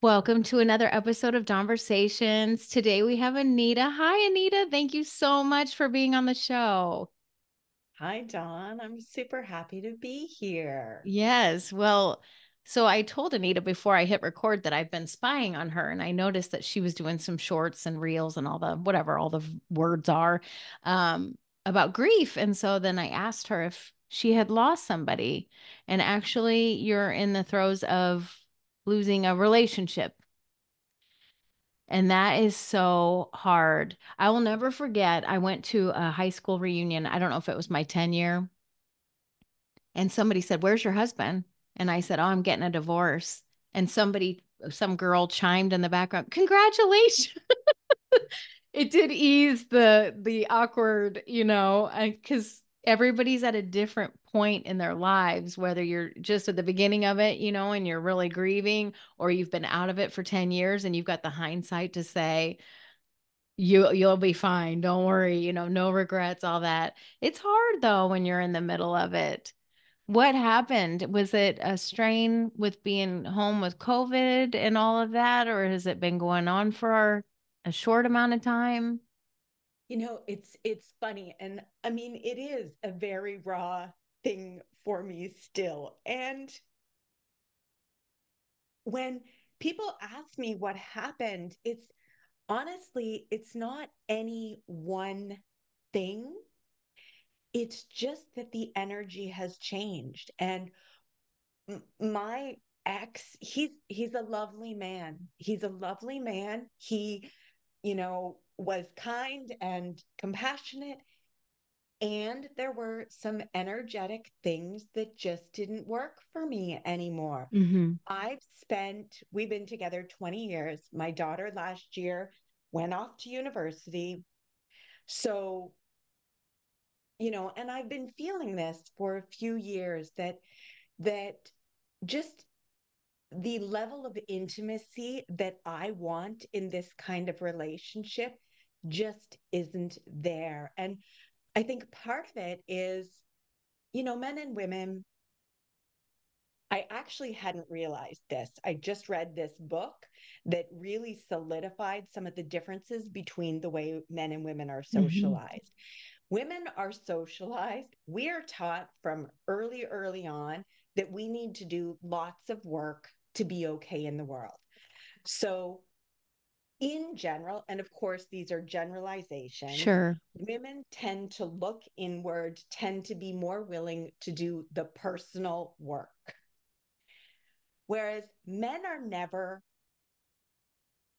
Welcome to another episode of Dawnversations. Today we have Anita. Hi, Anita. Thank you so much for being on the show. Hi, Dawn. I'm super happy to be here. Yes. Well, so I told Anita before I hit record that I've been spying on her and I noticed that she was doing some shorts and reels and all the whatever all the words are um, about grief. And so then I asked her if she had lost somebody. And actually, you're in the throes of losing a relationship. And that is so hard. I will never forget. I went to a high school reunion. I don't know if it was my 10 year. And somebody said, Where's your husband? And I said, Oh, I'm getting a divorce. And somebody, some girl chimed in the background, Congratulations. it did ease the the awkward, you know, because everybody's at a different point in their lives, whether you're just at the beginning of it, you know, and you're really grieving, or you've been out of it for 10 years and you've got the hindsight to say, you you'll be fine. Don't worry, you know, no regrets, all that. It's hard though when you're in the middle of it. What happened? Was it a strain with being home with COVID and all of that, or has it been going on for a short amount of time? You know, it's it's funny and I mean, it is a very raw thing for me still. And when people ask me what happened, it's honestly, it's not any one thing. It's just that the energy has changed and my ex, he's he's a lovely man. He's a lovely man. He, you know, was kind and compassionate. And there were some energetic things that just didn't work for me anymore. Mm-hmm. I've spent, we've been together 20 years. My daughter last year went off to university. So, you know, and I've been feeling this for a few years that, that just the level of intimacy that I want in this kind of relationship just isn't there. And I think part of it is, you know, men and women. I actually hadn't realized this. I just read this book that really solidified some of the differences between the way men and women are Mm-hmm. socialized. Women are socialized. We are taught from early, early on that we need to do lots of work to be okay in the world. So, in general, and of course, these are generalizations, Sure. women tend to look inward, tend to be more willing to do the personal work. Whereas men are never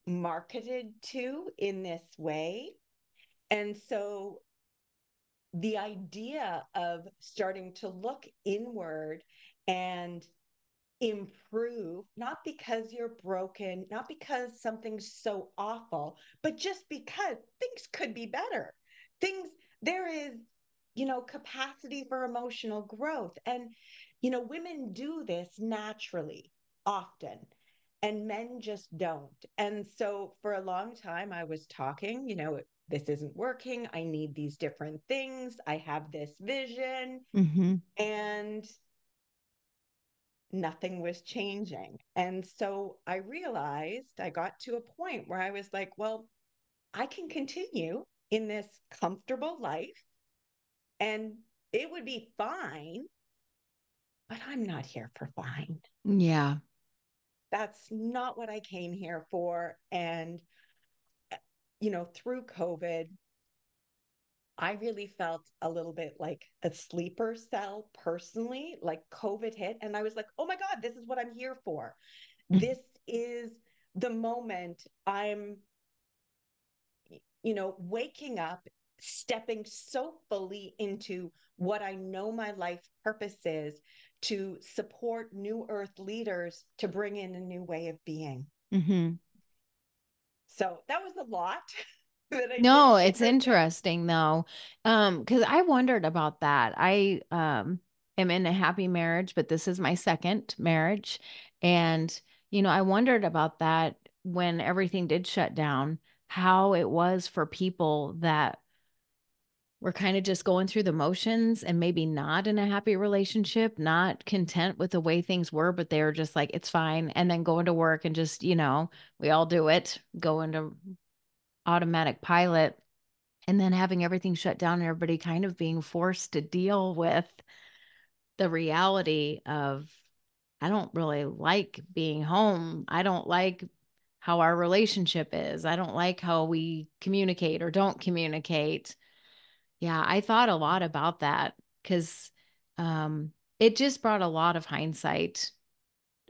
marketed to in this way. And so the idea of starting to look inward and improve, not because you're broken, not because something's so awful, but just because things could be better. Things, there is, you know, capacity for emotional growth. And, you know, women do this naturally, often, and men just don't. And so for a long time, I was talking, you know, this isn't working. I need these different things. I have this vision. Mm-hmm. And nothing was changing. And so I realized I got to a point where I was like, well, I can continue in this comfortable life and it would be fine, but I'm not here for fine. Yeah. That's not what I came here for. And, you know, through COVID, I really felt a little bit like a sleeper cell personally, like COVID hit. And I was like, oh my God, this is what I'm here for. Mm-hmm. This is the moment I'm, you know, waking up, stepping so fully into what I know my life purpose is to support new earth leaders to bring in a new way of being. Mm-hmm. So that was a lot. no, it's interesting though. Um, because I wondered about that. I um am in a happy marriage, but this is my second marriage. And, you know, I wondered about that when everything did shut down, how it was for people that were kind of just going through the motions and maybe not in a happy relationship, not content with the way things were, but they were just like, it's fine. And then going to work and just, you know, we all do it, go into automatic pilot and then having everything shut down and everybody kind of being forced to deal with the reality of I don't really like being home. I don't like how our relationship is. I don't like how we communicate or don't communicate. Yeah, I thought a lot about that because um, it just brought a lot of hindsight,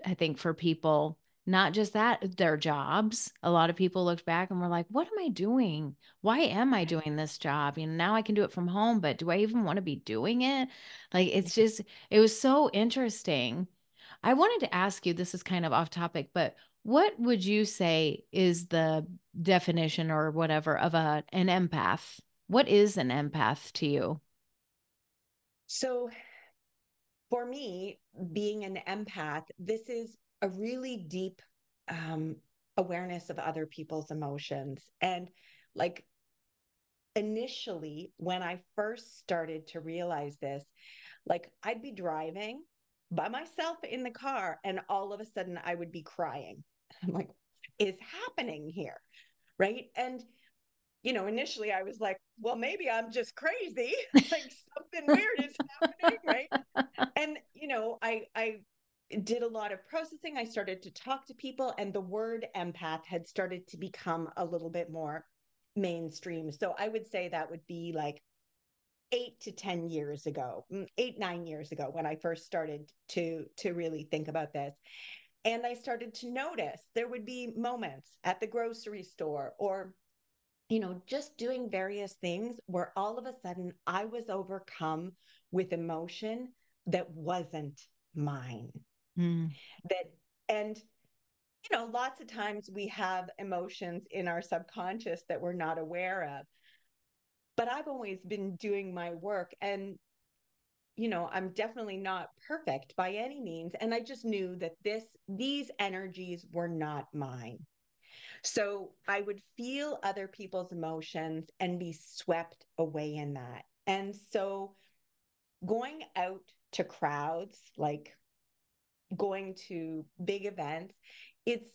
I think, for people. Not just that, their jobs. A lot of people looked back and were like, what am I doing? Why am I mm-hmm. doing this job? You know, now I can do it from home, but do I even want to be doing it? Like, it's mm-hmm. just, it was so interesting. I wanted to ask you this is kind of off topic, but what would you say is the definition or whatever of a an empath? What is an empath to you? So, for me, being an empath, this is a really deep um, awareness of other people's emotions. And like initially, when I first started to realize this, like I'd be driving by myself in the car, and all of a sudden I would be crying. I'm like, is happening here? Right. And you know, initially I was like, well, maybe I'm just crazy. like something weird is happening, right? And you know, I I did a lot of processing. I started to talk to people and the word empath had started to become a little bit more mainstream. So I would say that would be like 8 to 10 years ago, mm, 8 9 years ago when I first started to to really think about this. And I started to notice there would be moments at the grocery store or you know, just doing various things where all of a sudden I was overcome with emotion that wasn't mine. Mm. That, and, you know, lots of times we have emotions in our subconscious that we're not aware of. But I've always been doing my work and, you know, I'm definitely not perfect by any means. And I just knew that this, these energies were not mine. So I would feel other people's emotions and be swept away in that. And so going out to crowds, like going to big events, it's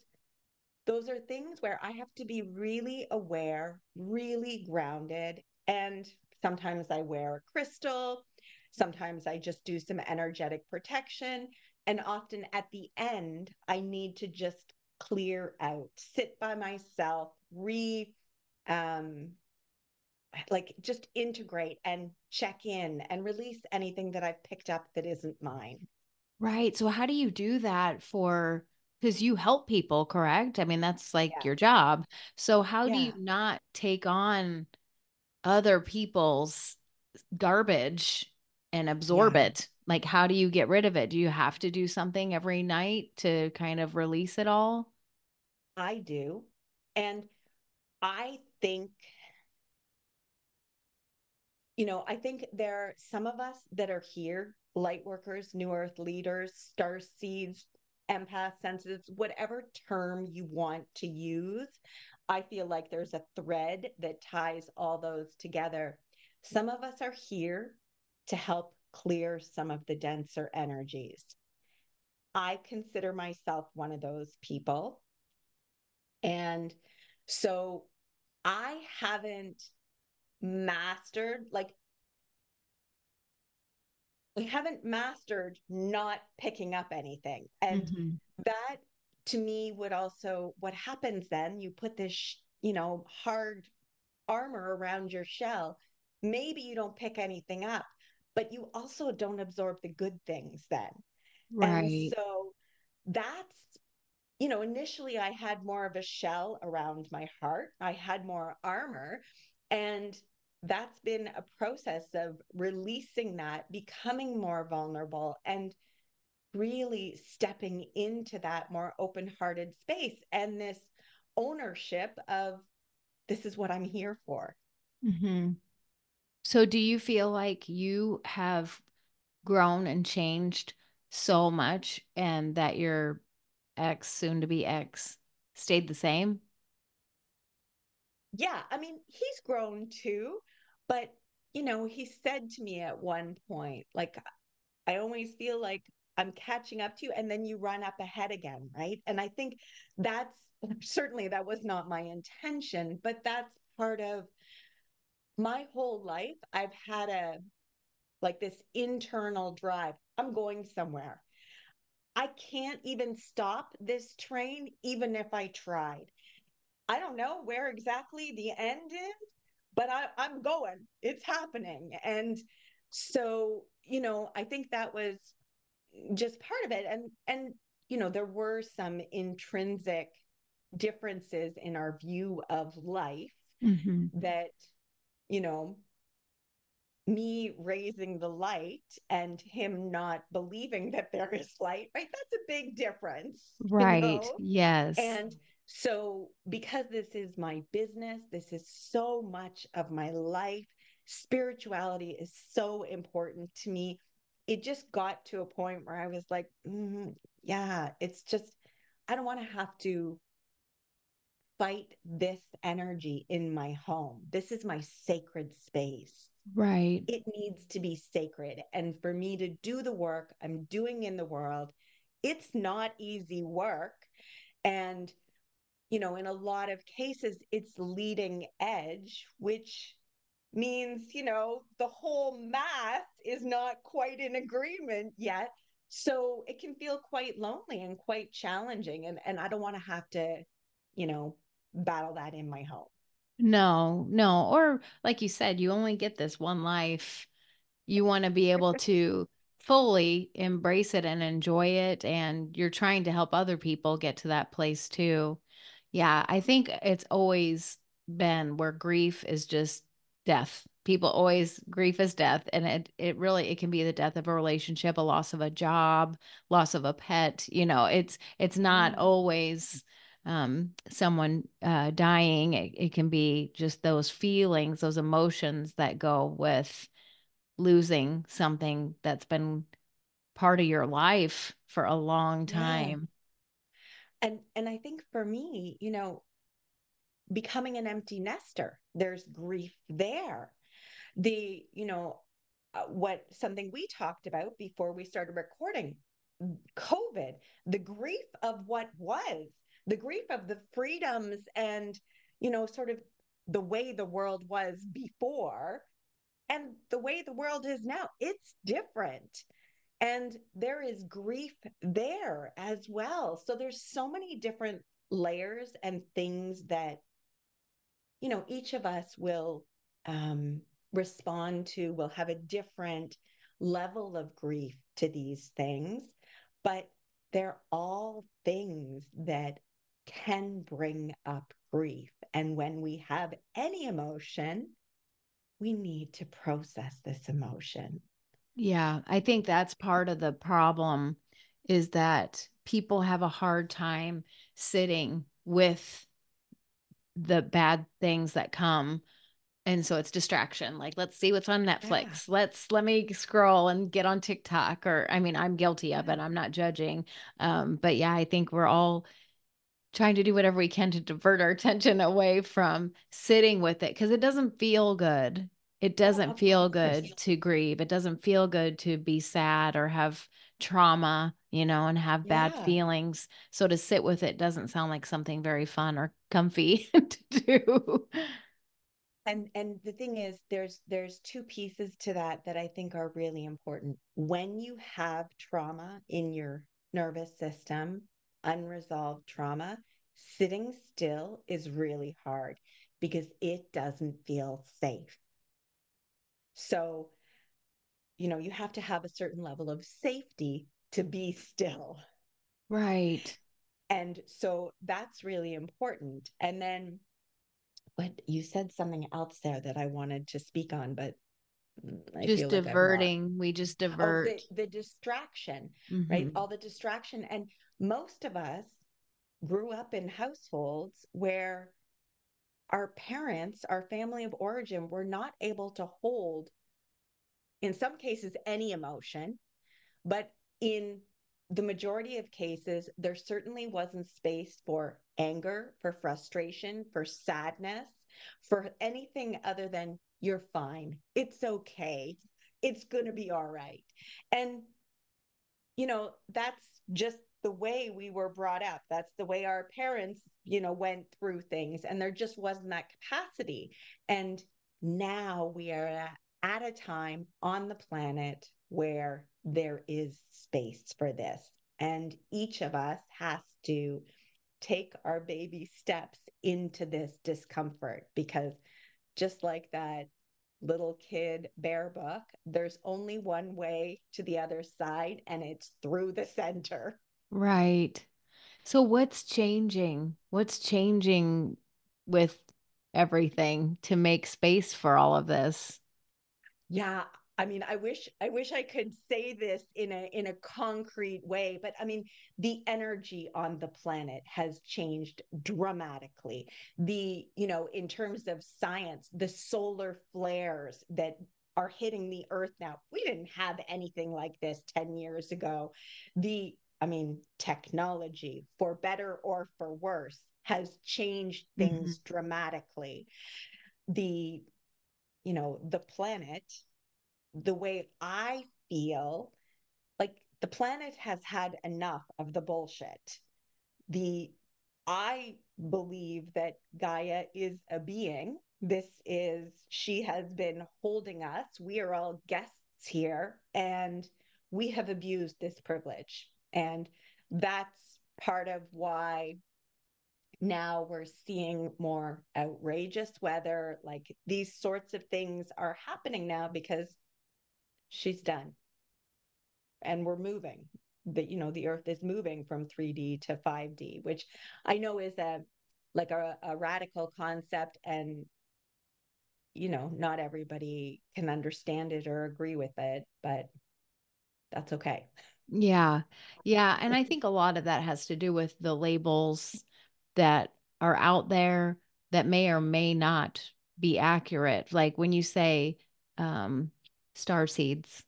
those are things where I have to be really aware, really grounded. And sometimes I wear a crystal, sometimes I just do some energetic protection. And often at the end, I need to just clear out, sit by myself, re um like just integrate and check in and release anything that I've picked up that isn't mine. Right. So how do you do that for because you help people, correct? I mean, that's like yeah. your job. So how yeah. do you not take on other people's garbage and absorb yeah. it? Like how do you get rid of it? Do you have to do something every night to kind of release it all? I do. And I think, you know, I think there are some of us that are here, light workers, new earth leaders, star seeds, empath sensitives, whatever term you want to use. I feel like there's a thread that ties all those together. Some of us are here to help clear some of the denser energies. I consider myself one of those people. And so I haven't mastered, like, I haven't mastered not picking up anything. And mm-hmm. that to me would also, what happens then, you put this, you know, hard armor around your shell. Maybe you don't pick anything up, but you also don't absorb the good things then. Right. And so that's you know, initially I had more of a shell around my heart, I had more armor. And that's been a process of releasing that, becoming more vulnerable, and really stepping into that more open hearted space and this ownership of this is what I'm here for. Mm-hmm. So, do you feel like you have grown and changed so much and that you're ex, soon to be ex, stayed the same? Yeah, I mean, he's grown too, but you know, he said to me at one point, like, I always feel like I'm catching up to you and then you run up ahead again, right? And I think that's certainly that was not my intention, but that's part of my whole life. I've had a like this internal drive. I'm going somewhere. I can't even stop this train, even if I tried. I don't know where exactly the end is, but I, I'm going. It's happening. And so, you know, I think that was just part of it. And and you know, there were some intrinsic differences in our view of life mm-hmm. that, you know, me raising the light and him not believing that there is light, right? That's a big difference. Right. You know? Yes. And so, because this is my business, this is so much of my life, spirituality is so important to me. It just got to a point where I was like, mm, yeah, it's just, I don't want to have to fight this energy in my home. This is my sacred space. Right. It needs to be sacred. And for me to do the work I'm doing in the world, it's not easy work. And, you know, in a lot of cases, it's leading edge, which means, you know, the whole math is not quite in agreement yet. So it can feel quite lonely and quite challenging. And, and I don't want to have to, you know, battle that in my home. No, no. Or like you said, you only get this one life. You want to be able to fully embrace it and enjoy it. And you're trying to help other people get to that place too. Yeah, I think it's always been where grief is just death. People always grief is death. And it it really it can be the death of a relationship, a loss of a job, loss of a pet. You know, it's it's not always um, someone uh, dying. It, it can be just those feelings, those emotions that go with losing something that's been part of your life for a long time. And and I think for me, you know, becoming an empty nester, there's grief there. The, you know, uh, what something we talked about before we started recording COVID, the grief of what was the grief of the freedoms and, you know, sort of the way the world was before and the way the world is now. It's different. And there is grief there as well. So there's so many different layers and things that, you know, each of us will um, respond to, will have a different level of grief to these things. But they're all things that can bring up grief. And when we have any emotion, we need to process this emotion. Yeah, I think that's part of the problem is that people have a hard time sitting with the bad things that come and so it's distraction like let's see what's on netflix yeah. let's let me scroll and get on tiktok or i mean i'm guilty of it i'm not judging um, but yeah i think we're all trying to do whatever we can to divert our attention away from sitting with it because it doesn't feel good. It doesn't feel good to grieve. It doesn't feel good to be sad or have trauma, you know, and have bad yeah. feelings. So to sit with it doesn't sound like something very fun or comfy to do. And and the thing is there's there's two pieces to that that I think are really important. When you have trauma in your nervous system, unresolved trauma, sitting still is really hard because it doesn't feel safe. So, you know, you have to have a certain level of safety to be still. Right. And so that's really important. And then what you said something else there that I wanted to speak on, but I just diverting. Like we just divert. Oh, the, the, distraction, mm-hmm. right? All the distraction. And most of us grew up in households where our parents, our family of origin, were not able to hold, in some cases, any emotion. But in the majority of cases, there certainly wasn't space for anger, for frustration, for sadness, for anything other than you're fine. It's okay. It's going to be all right. And, you know, that's just the way we were brought up. That's the way our parents, you know, went through things. And there just wasn't that capacity. And now we are at, a time on the planet where there is space for this. And each of us has to take our baby steps into this discomfort because just like that little kid bear book, there's only one way to the other side, and it's through the center. Right. So, what's changing? What's changing with everything to make space for all of this? Yeah, I mean, I wish I wish I could say this in a in a concrete way, but I mean, the energy on the planet has changed dramatically. The, you know, in terms of science, the solar flares that are hitting the earth now. We didn't have anything like this 10 years ago. The I mean, technology, for better or for worse, has changed things mm-hmm. dramatically. The you know, the planet the way I feel, like the planet has had enough of the bullshit. The I believe that Gaia is a being. This is, she has been holding us. We are all guests here, and we have abused this privilege. And that's part of why now we're seeing more outrageous weather. Like these sorts of things are happening now because she's done. And we're moving. That you know the earth is moving from 3d to 5d which i know is a like a, a radical concept and you know not everybody can understand it or agree with it but that's okay yeah yeah and i think a lot of that has to do with the labels that are out there that may or may not be accurate like when you say um star seeds.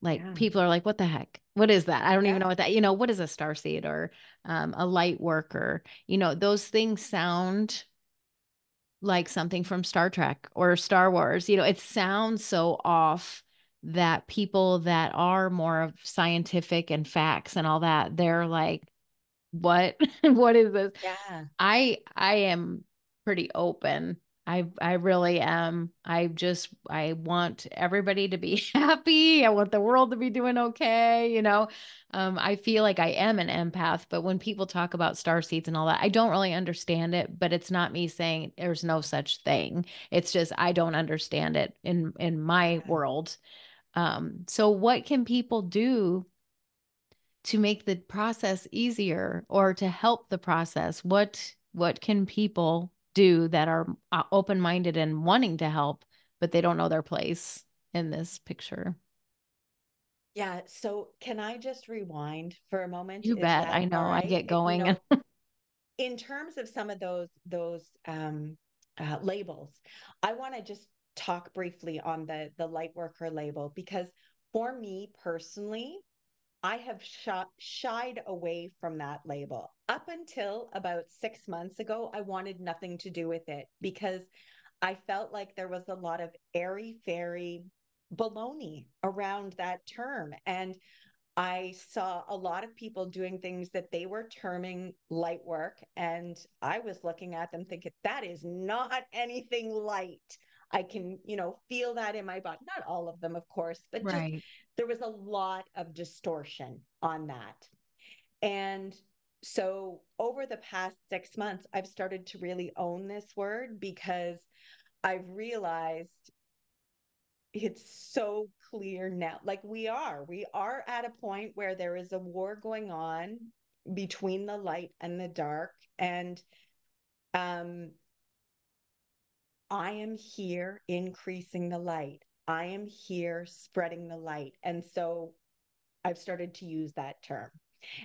Like yeah. people are like, what the heck? What is that? I don't yeah. even know what that, you know, what is a star seed or um, a light worker? You know, those things sound like something from Star Trek or Star Wars. You know, it sounds so off that people that are more of scientific and facts and all that, they're like, what? what is this? Yeah. I I am pretty open I I really am. I just I want everybody to be happy. I want the world to be doing okay, you know. Um, I feel like I am an empath, but when people talk about star seeds and all that, I don't really understand it, but it's not me saying there's no such thing. It's just I don't understand it in in my world. Um, so what can people do to make the process easier or to help the process? What what can people do that are uh, open minded and wanting to help, but they don't know their place in this picture. Yeah. So can I just rewind for a moment? You Is bet. I know. Right? I get going. You know, in terms of some of those those um, uh, labels, I want to just talk briefly on the the light worker label because for me personally, I have sh- shied away from that label. Up until about six months ago, I wanted nothing to do with it because I felt like there was a lot of airy fairy baloney around that term. And I saw a lot of people doing things that they were terming light work. And I was looking at them thinking, that is not anything light. I can, you know, feel that in my body. Not all of them, of course, but right. just there was a lot of distortion on that. And so over the past six months, I've started to really own this word because I've realized it's so clear now. Like we are, we are at a point where there is a war going on between the light and the dark. And um, I am here increasing the light. I am here spreading the light. And so I've started to use that term.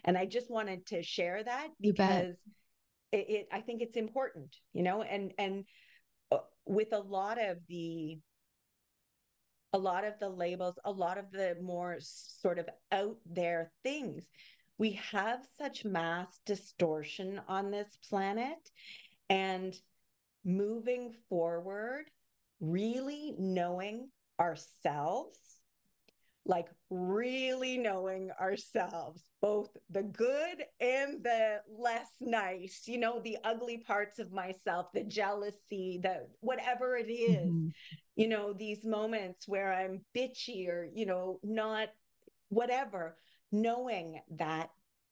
And I just wanted to share that because it, it, I think it's important, you know, and and uh, with a lot of the a lot of the labels, a lot of the more sort of out there things, we have such mass distortion on this planet and moving forward, really knowing ourselves, like really knowing ourselves, both the good and the less nice, you know, the ugly parts of myself, the jealousy, the whatever it is, mm-hmm. you know, these moments where I'm bitchy or, you know, not whatever, knowing that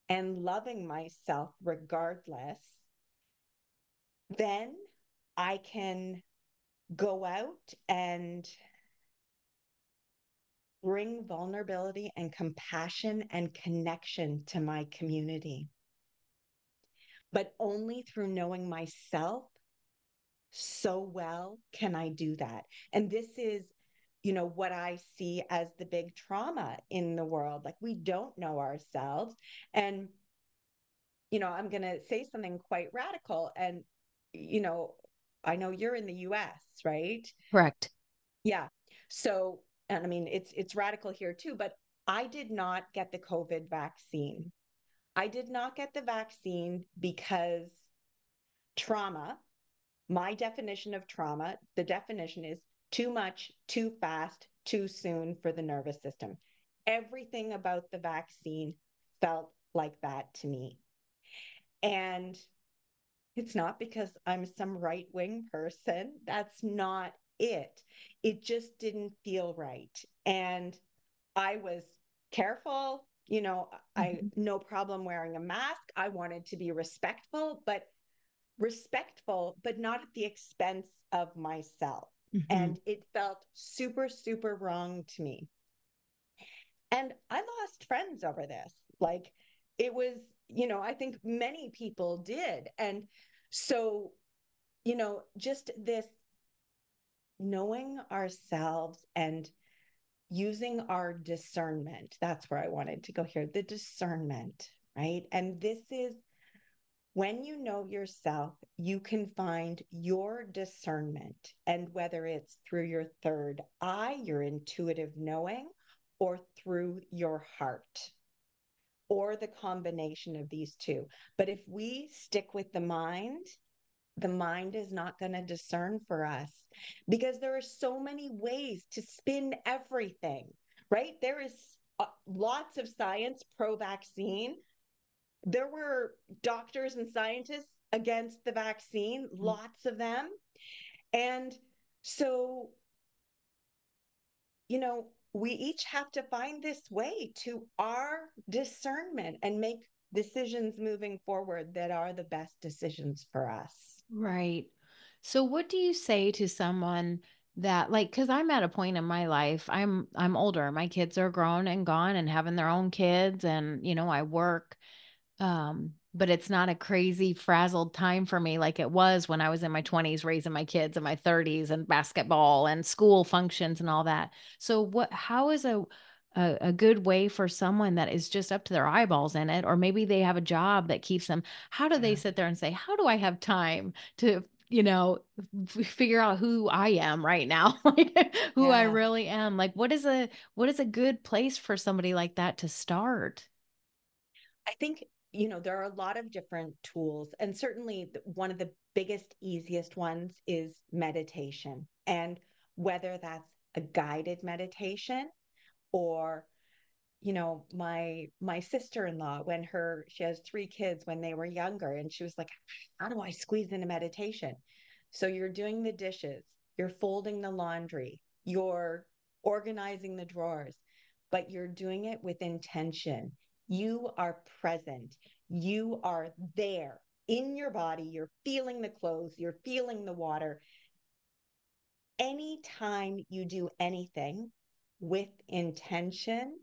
and loving myself regardless, then I can go out and bring vulnerability and compassion and connection to my community. But only through knowing myself so well can I do that. And this is, you know, what I see as the big trauma in the world. Like we don't know ourselves. And, you know, I'm going to say something quite radical. And, you know, I know you're in the US, right? Correct. Yeah. So, and I mean, it's it's radical here too, but I did not get the COVID vaccine. I did not get the vaccine because trauma, my definition of trauma, the definition is too much, too fast, too soon for the nervous system. Everything about the vaccine felt like that to me. And it's not because I'm some right wing person. That's not it. It just didn't feel right. And I was careful, you know, mm-hmm. I no problem wearing a mask. I wanted to be respectful, but respectful, but not at the expense of myself. Mm-hmm. And it felt super, super wrong to me. And I lost friends over this. Like it was you know, I think many people did. And so, you know, just this knowing ourselves and using our discernment. That's where I wanted to go here the discernment, right? And this is when you know yourself, you can find your discernment. And whether it's through your third eye, your intuitive knowing, or through your heart or the combination of these two. But if we stick with the mind, the mind is not going to discern for us because there are so many ways to spin everything, right? There is uh, lots of science pro vaccine. There were doctors and scientists against the vaccine, mm-hmm. lots of them. And so, you know, we each have to find this way to our discernment and make decisions moving forward that are the best decisions for us. Right. So what do you say to someone that like cuz I'm at a point in my life I'm I'm older my kids are grown and gone and having their own kids and you know I work um but it's not a crazy frazzled time for me like it was when I was in my 20s raising my kids in my 30s and basketball and school functions and all that. So what how is a a, a good way for someone that is just up to their eyeballs in it or maybe they have a job that keeps them how do they sit there and say how do I have time to you know f- figure out who I am right now who yeah. I really am like what is a what is a good place for somebody like that to start I think you know, there are a lot of different tools, and certainly one of the biggest, easiest ones is meditation. And whether that's a guided meditation or you know my my sister-in-law when her she has three kids when they were younger and she was like how do i squeeze in a meditation so you're doing the dishes you're folding the laundry you're organizing the drawers but you're doing it with intention you are present. You are there in your body. You're feeling the clothes, you're feeling the water. Anytime you do anything with intention,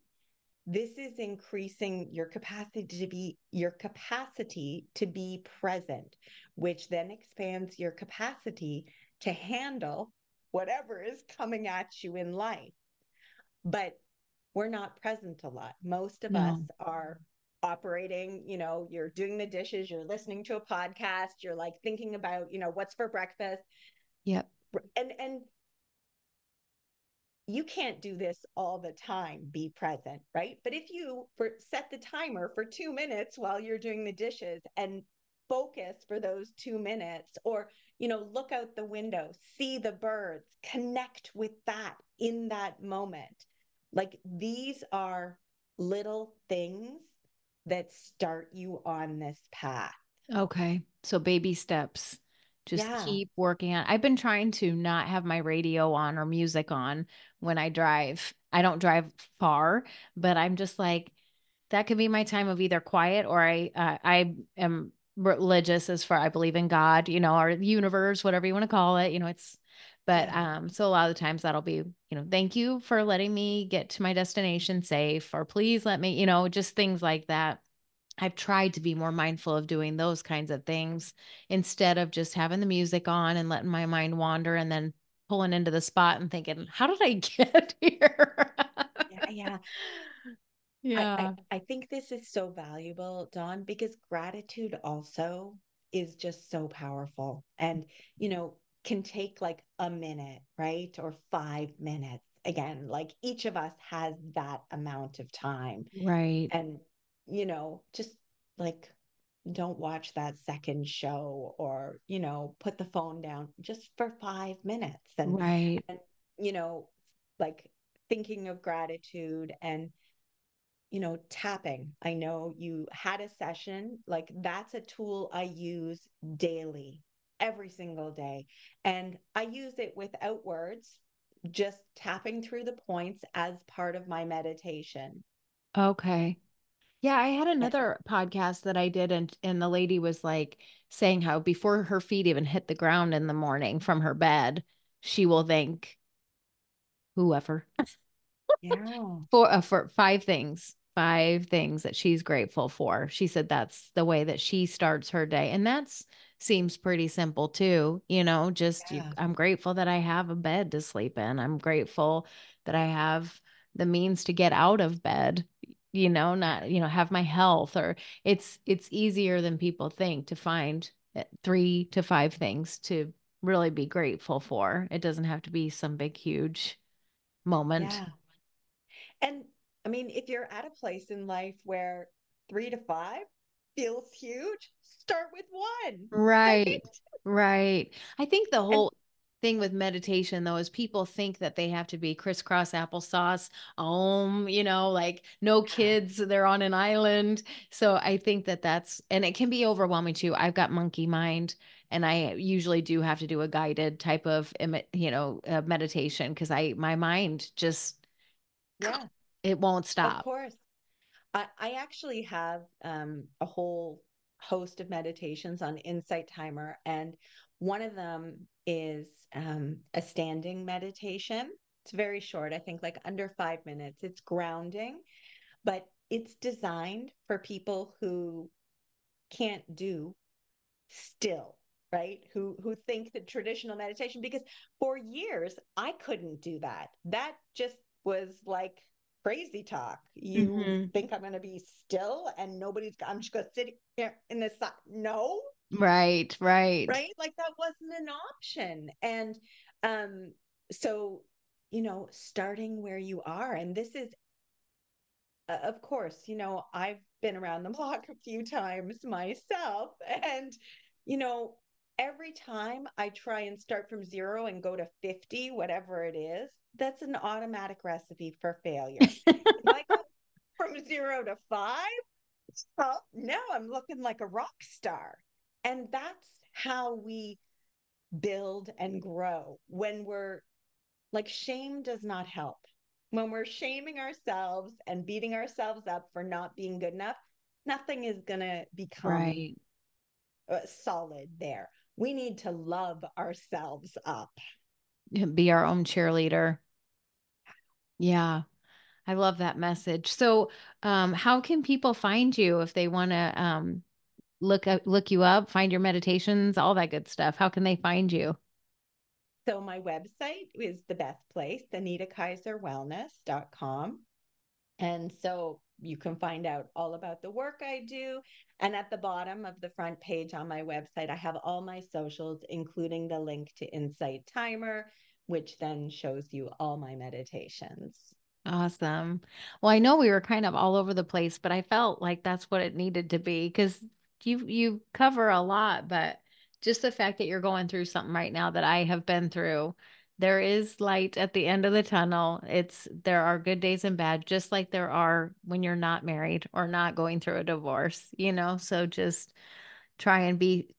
this is increasing your capacity to be your capacity to be present which then expands your capacity to handle whatever is coming at you in life but we're not present a lot. Most of no. us are operating, you know, you're doing the dishes, you're listening to a podcast, you're like thinking about, you know, what's for breakfast. Yep. And and you can't do this all the time be present right but if you for set the timer for 2 minutes while you're doing the dishes and focus for those two minutes or you know look out the window see the birds connect with that in that moment like these are little things that start you on this path. Okay. So baby steps. Just Yeah. keep working on i've been trying to not have my radio on or music on when i drive. I don't drive far but i'm just like that could be my time of either quiet or i uh, i am religious as far i believe in god you know or universe whatever you want to call it. You know it's but um so a lot of the times that'll be you know thank you for letting me get to my destination safe or please let me you know just things like that I've tried to be more mindful of doing those kinds of things instead of just having the music on and letting my mind wander and then pulling into the spot and thinking, how did I get here? Yeah, yeah. I. I, I think this is so valuable, Dawn, because gratitude also is just so powerful and, you know, can take like a minute, right? Or five minutes. Again, like each of us has that amount of time. Right. And, you know, just like don't watch that second show or, you know, put the phone down just for five minutes. And, Right. and you know, like thinking of gratitude and you know, tapping. I know you had a session, like that's a tool I use daily, every single day. And I use it without words, just tapping through the points as part of my meditation. Okay. Yeah, I had another podcast that I did and and the lady was like saying how before her feet even hit the ground in the morning from her bed, she will thank whoever yeah, for uh, for five things five things that she's grateful for she said that's the way that she starts her day and that's seems pretty simple too you know just you, i'm grateful that i have a bed to sleep in. I'm grateful that i have the means to get out of bed you know not you know have my health or it's it's easier than people think to find uh, three to five things to really be grateful for. It doesn't have to be some big huge moment. Yeah. And I mean, if you're at a place in life where three to five feels huge, start with one, right? Right. I think the whole thing with meditation though is people think that they have to be crisscross applesauce, um, you know, like no kids, they're on an island. So I think that that's and it can be overwhelming too. I've got monkey mind and I usually do have to do a guided type of you know, uh, meditation because I my mind just yeah, it won't stop of course. I, I actually have um, a whole host of meditations on Insight Timer, and one of them is um, a standing meditation. It's very short, I think like under five minutes. It's grounding, but it's designed for people who can't do still right who who think that traditional meditation because for years i couldn't do that that just was like crazy talk you hmm think i'm going to be still and nobody's i'm just going to sit here in the sun no Right, right. right like that wasn't an option and um so you know starting where you are and this is uh, of course, you know, I've been around the block a few times myself. And, you know, every time I try and start from zero and go to 50, whatever it is, that's an automatic recipe for failure. I go from zero to five, well, now I'm looking like a rock star. And that's how we build and grow when we're like shame does not help. When we're shaming ourselves and beating ourselves up for not being good enough, nothing is going to become Right. uh, solid there. We need to love ourselves up. Be our own cheerleader. Yeah. I love that message. So, um, how can people find you if they want to um, look up, look you up, find your meditations, all that good stuff? How can they find you? So my website is the best place, AnitaKaiserWellness.com. And so you can find out all about the work I do. And at the bottom of the front page on my website, I have all my socials, including the link to Insight Timer, which then shows you all my meditations. Awesome. Well, I know we were kind of all over the place, but I felt like that's what it needed to be because you you cover a lot, but just the fact that you're going through something right now that I have been through, there is light at the end of the tunnel. It's there are good days and bad, just like there are when you're not married or not going through a divorce, you know? So just try and be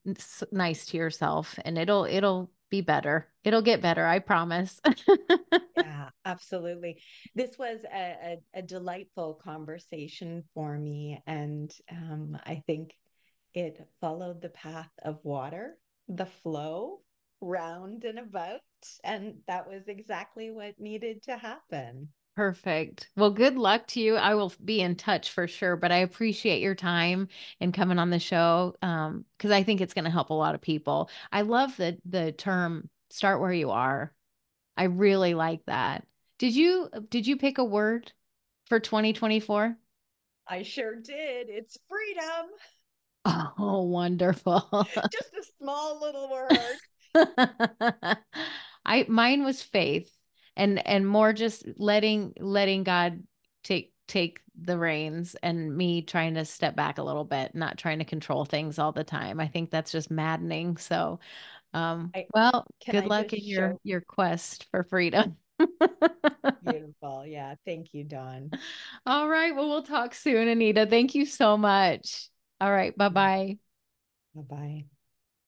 nice to yourself and it'll it'll be better. It'll get better, I promise. yeah, absolutely. This was a, a, a, delightful conversation for me. And um, I think it followed the path of water, the flow, round and about. And that was exactly what needed to happen. Perfect. Well, good luck to you. I will be in touch for sure, but I appreciate your time and coming on the show um because I think it's going to help a lot of people. I love the the term start where you are. I really like that. Did you did you pick a word for 2024? I sure did. It's freedom. Oh, wonderful. Just a small little word. I mine was faith and and more just letting letting God take take the reins and me trying to step back a little bit, not trying to control things all the time. I think that's just maddening. So um I, well, good I luck in your show- your quest for freedom. Beautiful. Yeah. Thank you, Dawn. All right. Well, we'll talk soon, Anita. Thank you so much. All right. Bye bye. Bye bye.